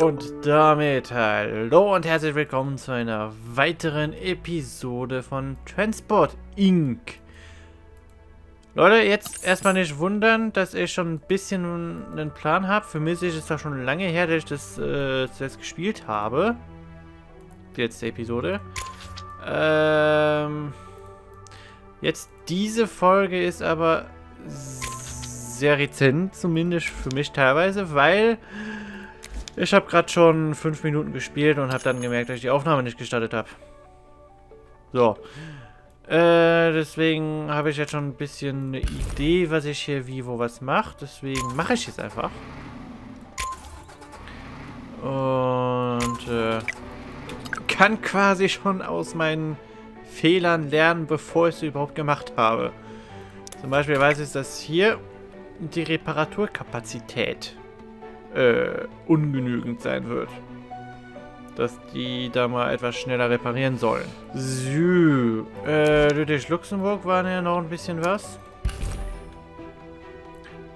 Und damit hallo und herzlich willkommen zu einer weiteren Episode von Transport Inc. Leute, jetzt erstmal nicht wundern, dass ich schon ein bisschen einen Plan habe. Für mich ist es doch schon lange her, dass ich das äh, zuletzt gespielt habe. Die letzte Episode. Ähm, jetzt diese Folge ist aber sehr rezent, zumindest für mich teilweise, weil ich habe gerade schon fünf Minuten gespielt und habe dann gemerkt, dass ich die Aufnahme nicht gestartet habe. So. Äh, deswegen habe ich jetzt schon ein bisschen eine Idee, was ich hier wie, wo, was mache. Deswegen mache ich jetzt einfach. Und äh, kann quasi schon aus meinen Fehlern lernen, bevor ich sie überhaupt gemacht habe. Zum Beispiel weiß ich, dass hier die Reparaturkapazität äh, ungenügend sein wird. Dass die da mal etwas schneller reparieren sollen. So, äh, Luxemburg war ja noch ein bisschen was.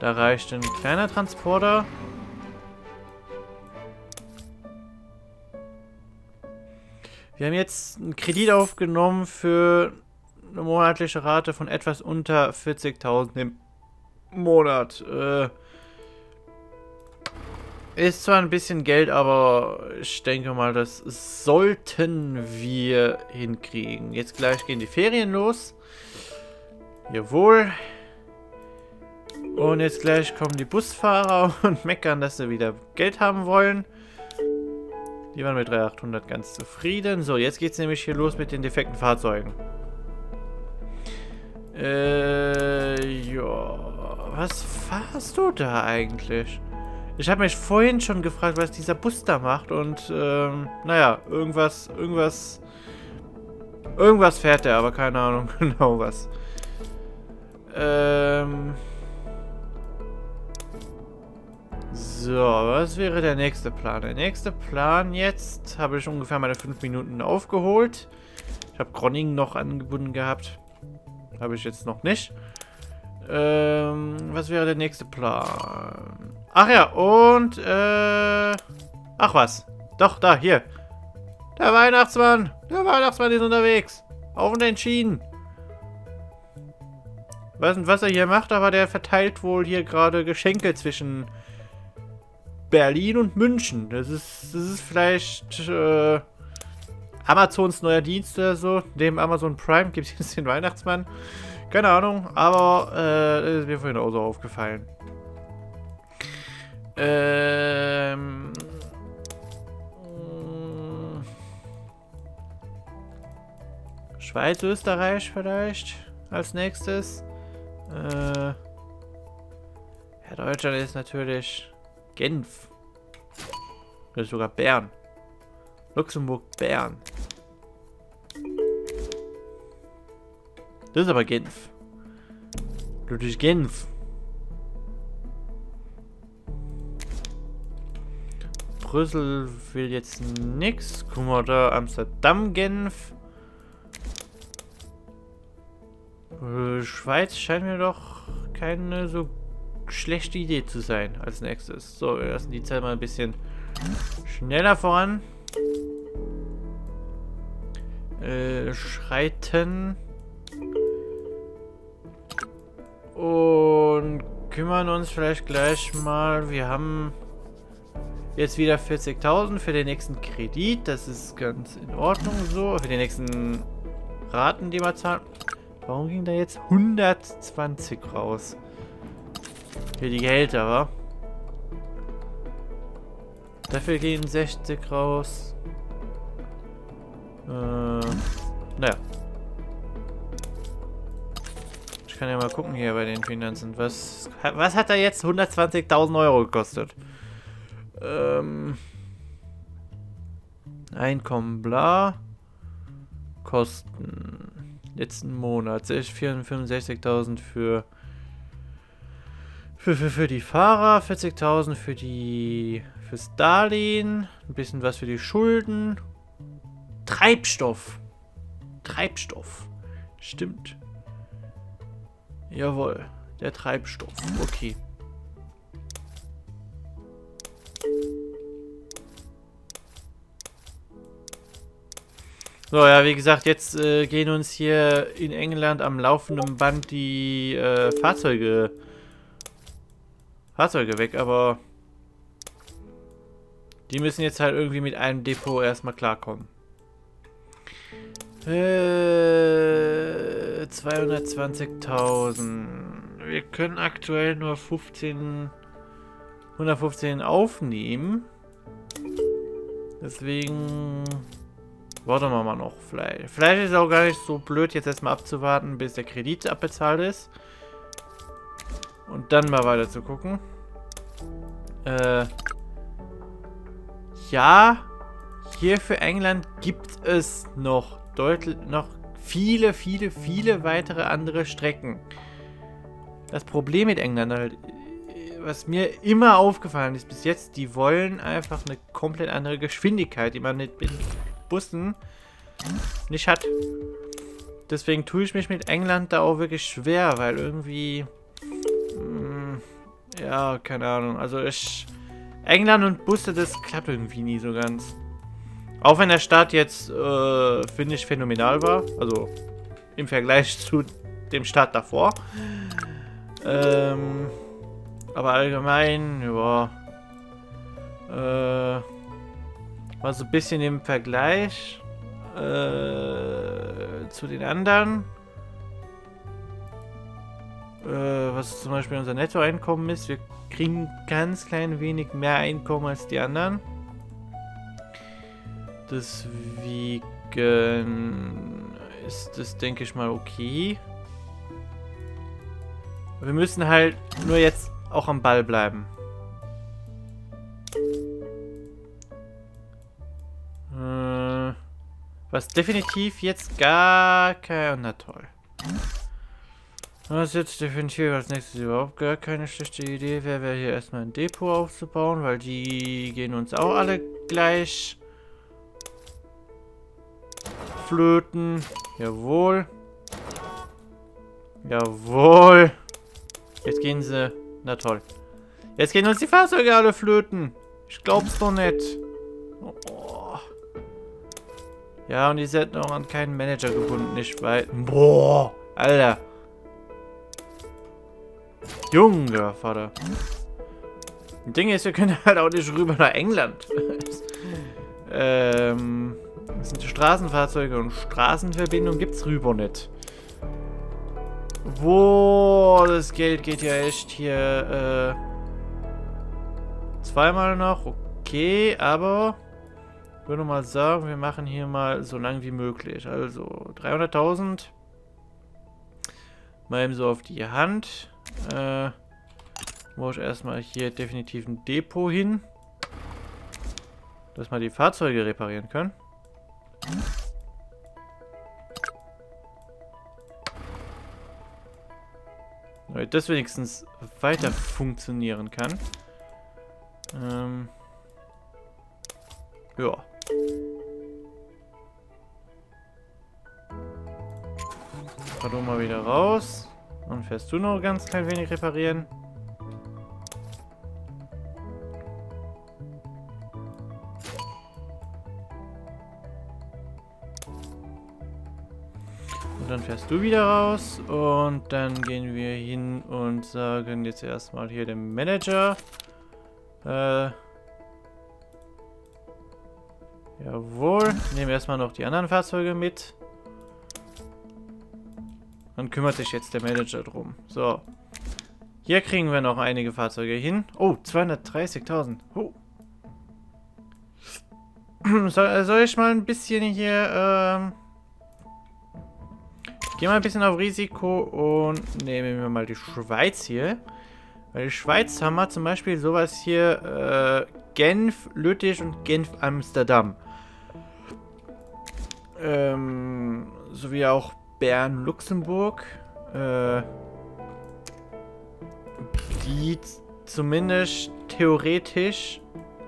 Da reicht ein kleiner Transporter. Wir haben jetzt einen Kredit aufgenommen für eine monatliche Rate von etwas unter 40.000 im Monat. Äh, ist zwar ein bisschen Geld, aber ich denke mal, das sollten wir hinkriegen. Jetzt gleich gehen die Ferien los. Jawohl. Und jetzt gleich kommen die Busfahrer und meckern, dass sie wieder Geld haben wollen. Die waren mit 3800 ganz zufrieden. So, jetzt geht es nämlich hier los mit den defekten Fahrzeugen. Äh, ja. Was fahrst du da eigentlich? Ich habe mich vorhin schon gefragt, was dieser Bus da macht und, ähm, naja, irgendwas, irgendwas, irgendwas fährt er, aber keine Ahnung genau was. Ähm... So, was wäre der nächste Plan? Der nächste Plan jetzt habe ich ungefähr meine 5 Minuten aufgeholt. Ich habe Groningen noch angebunden gehabt. Habe ich jetzt noch nicht. Ähm, was wäre der nächste Plan? Ach ja, und, äh... Ach was. Doch, da, hier. Der Weihnachtsmann. Der Weihnachtsmann ist unterwegs. Auf den Schienen. Weiß nicht, was er hier macht, aber der verteilt wohl hier gerade Geschenke zwischen Berlin und München. Das ist, das ist vielleicht äh, Amazons neuer Dienst oder so. Dem Amazon Prime gibt es jetzt den Weihnachtsmann. Keine Ahnung, aber äh, das ist mir vorhin auch so aufgefallen. Ähm. Schweiz, Österreich vielleicht als nächstes. Äh, ja, Deutschland ist natürlich Genf. Ist sogar Bern. Luxemburg, Bern. Das ist aber Genf. Ludwig Genf. Brüssel will jetzt nichts. Guck mal da, Amsterdam, Genf. Äh, Schweiz scheint mir doch keine so schlechte Idee zu sein als nächstes. So, wir lassen die Zeit mal ein bisschen schneller voran. Äh, schreiten. Und kümmern uns vielleicht gleich mal. Wir haben jetzt wieder 40.000 für den nächsten Kredit. Das ist ganz in Ordnung so. Für die nächsten Raten, die wir zahlen. Warum ging da jetzt 120 raus? Für die Gehälter, wa? Dafür gehen 60 raus. Äh, naja. Ich kann ja mal gucken hier bei den Finanzen. Was, was hat da jetzt 120.000 Euro gekostet? Ähm, Einkommen, bla. Kosten. Letzten Monat. 465.000 für für, für, für die Fahrer, 40.000 für die fürs Darlehen, ein bisschen was für die Schulden. Treibstoff. Treibstoff. Stimmt. Jawohl, der Treibstoff. Okay. So, ja, wie gesagt, jetzt äh, gehen uns hier in England am laufenden Band die äh, Fahrzeuge, Fahrzeuge weg, aber die müssen jetzt halt irgendwie mit einem Depot erstmal klarkommen. Äh, 220.000. Wir können aktuell nur 15, 115 aufnehmen. Deswegen warten wir mal noch. Vielleicht, vielleicht ist es auch gar nicht so blöd, jetzt erstmal abzuwarten, bis der Kredit abbezahlt ist. Und dann mal weiter zu gucken. Äh, ja, hier für England gibt es noch deutlich, noch viele, viele, viele weitere andere Strecken. Das Problem mit England halt, was mir immer aufgefallen ist bis jetzt, die wollen einfach eine komplett andere Geschwindigkeit, die man mit Bussen nicht hat. Deswegen tue ich mich mit England da auch wirklich schwer, weil irgendwie... Mh, mm, ja, keine Ahnung. Also ich... England und Busse, das klappt irgendwie nie so ganz. Auch wenn der Start jetzt, äh, finde ich, phänomenal war. Also im Vergleich zu dem Start davor. Ähm, aber allgemein, ja. Äh, war so ein bisschen im Vergleich äh, zu den anderen. Äh, was zum Beispiel unser Nettoeinkommen ist. Wir kriegen ganz klein wenig mehr Einkommen als die anderen. Deswegen ist das, denke ich mal, okay. Wir müssen halt nur jetzt auch am Ball bleiben. Äh, was definitiv jetzt gar kein... Na toll. Was jetzt definitiv als nächstes überhaupt gar keine schlechte Idee wäre, wäre hier erstmal ein Depot aufzubauen, weil die gehen uns auch alle gleich flöten. Jawohl. Jawohl. Jetzt gehen sie. Na toll. Jetzt gehen uns die Fahrzeuge alle flöten. Ich glaub's doch nicht. Oh. Ja, und die sind noch an keinen Manager gebunden, nicht weit. Boah, Alter. Junge Vater. Das Ding ist, wir können halt auch nicht rüber nach England. ähm, das sind Straßenfahrzeuge und Straßenverbindungen gibt es rüber nicht. Wo das Geld geht ja echt hier äh, zweimal noch. Okay, aber ich würde mal sagen, wir machen hier mal so lang wie möglich. Also 300.000. Mal eben so auf die Hand. Äh, muss ich erstmal hier definitiv ein Depot hin. Dass wir die Fahrzeuge reparieren können. Damit das wenigstens weiter funktionieren kann. Ähm, ja. Fahr du mal wieder raus. Und fährst du noch ganz klein wenig reparieren? Und dann fährst du wieder raus und dann gehen wir hin und sagen jetzt erstmal hier dem Manager. Äh, jawohl, nehmen erstmal noch die anderen Fahrzeuge mit. Dann kümmert sich jetzt der Manager drum. So. Hier kriegen wir noch einige Fahrzeuge hin. Oh, 230.000. Oh. Soll, soll, ich mal ein bisschen hier, ähm... Geh mal ein bisschen auf Risiko und nehmen wir mal die Schweiz hier. Weil die Schweiz haben wir zum Beispiel sowas hier, äh, Genf, Lüttich und Genf, Amsterdam. Ähm, sowie auch Bern, Luxemburg. Äh, die zumindest theoretisch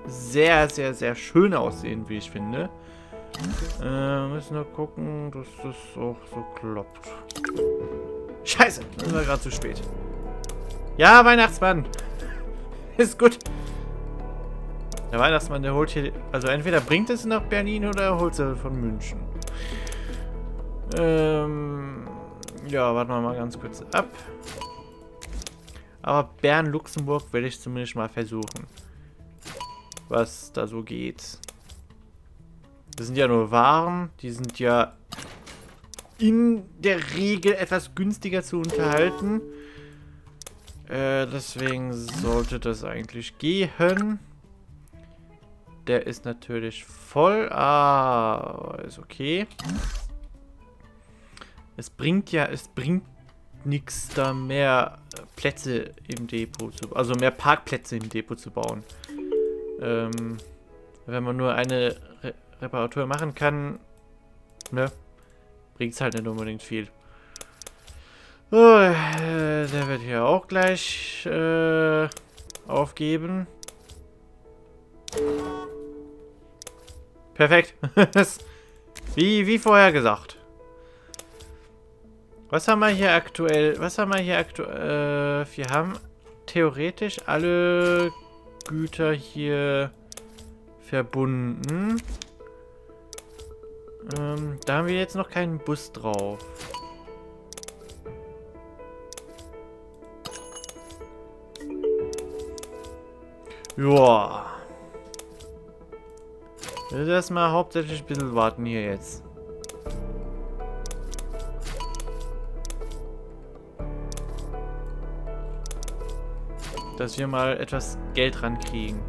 sehr, sehr, sehr schön aussehen, wie ich finde. Äh, müssen wir gucken, dass das auch so klappt. Scheiße, das war gerade zu spät. Ja, Weihnachtsmann. Ist gut. Der Weihnachtsmann, der holt hier... Also entweder bringt es nach Berlin oder er holt sie von München. Ähm... Ja, warten wir mal ganz kurz ab. Aber Bern-Luxemburg werde ich zumindest mal versuchen. Was da so geht. Das sind ja nur Waren. Die sind ja in der Regel etwas günstiger zu unterhalten. Äh, deswegen sollte das eigentlich gehen. Der ist natürlich voll. Ah, ist okay. Es bringt ja, es bringt nichts da mehr Plätze im Depot zu, also mehr Parkplätze im Depot zu bauen. Ähm, wenn man nur eine Reparatur machen kann, ne, bringt es halt nicht unbedingt viel. So, äh, der wird hier auch gleich äh, aufgeben. Perfekt. wie, wie vorher gesagt. Was haben wir hier aktuell? Was haben wir hier aktuell? Äh, wir haben theoretisch alle Güter hier verbunden. Ähm, da haben wir jetzt noch keinen Bus drauf. Joa. Will erstmal hauptsächlich ein bisschen warten hier jetzt. Dass wir mal etwas Geld rankriegen.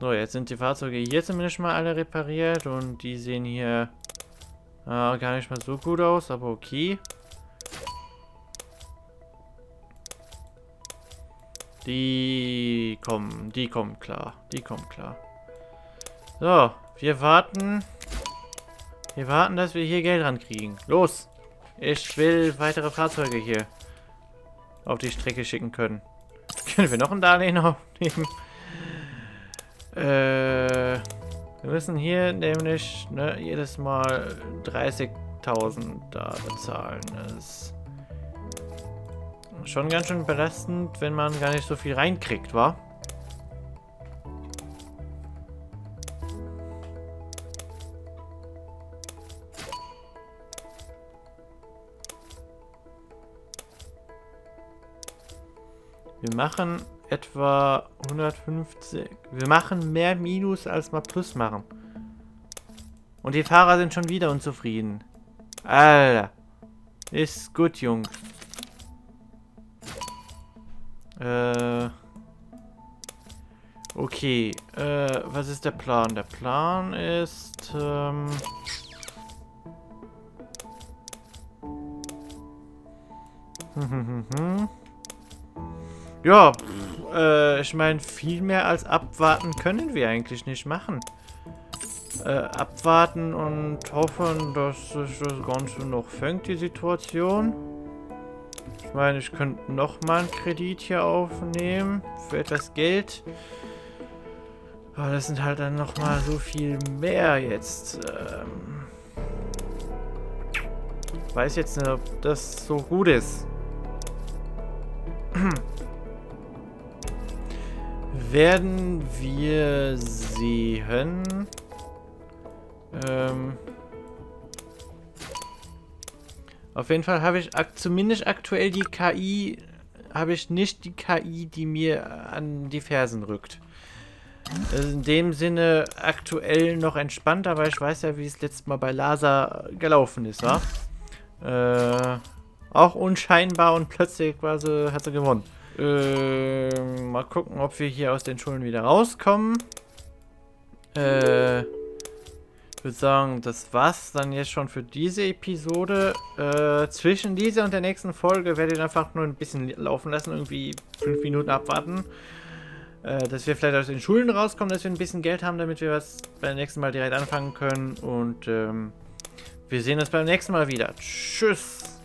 So, jetzt sind die Fahrzeuge hier zumindest mal alle repariert und die sehen hier äh, gar nicht mal so gut aus, aber okay. Die kommen, die kommen klar. Die kommen klar. So, wir warten. Wir warten, dass wir hier Geld rankriegen. Los! Ich will weitere Fahrzeuge hier auf die Strecke schicken können. Können wir noch ein Darlehen aufnehmen? Äh, wir müssen hier nämlich ne, jedes Mal 30.000 da bezahlen. Das ist schon ganz schön belastend, wenn man gar nicht so viel reinkriegt, wa? Wir machen etwa 150. Wir machen mehr Minus, als wir Plus machen. Und die Fahrer sind schon wieder unzufrieden. Alter. Ist gut, Jung. Äh. Okay. Äh, was ist der Plan? Der Plan ist, ähm... ja, äh, ich meine, viel mehr als abwarten können wir eigentlich nicht machen. Äh, abwarten und hoffen, dass sich das Ganze noch fängt, die Situation. Ich meine, ich könnte nochmal einen Kredit hier aufnehmen für etwas Geld. Aber das sind halt dann nochmal so viel mehr jetzt. Ähm weiß jetzt nicht, ob das so gut ist. Werden wir sehen. Ähm auf jeden Fall habe ich ak zumindest aktuell die KI, habe ich nicht die KI, die mir an die Fersen rückt. in dem Sinne aktuell noch entspannt, aber ich weiß ja, wie es letztes Mal bei Lasa gelaufen ist, wa? Äh, auch unscheinbar und plötzlich quasi hat sie gewonnen. Äh, mal gucken, ob wir hier aus den Schulen wieder rauskommen. Äh, ich würde sagen, das war's dann jetzt schon für diese Episode. Äh, zwischen dieser und der nächsten Folge werde ich einfach nur ein bisschen laufen lassen, irgendwie fünf Minuten abwarten. Äh, dass wir vielleicht aus den Schulen rauskommen, dass wir ein bisschen Geld haben, damit wir was beim nächsten Mal direkt anfangen können. Und ähm, wir sehen uns beim nächsten Mal wieder. Tschüss!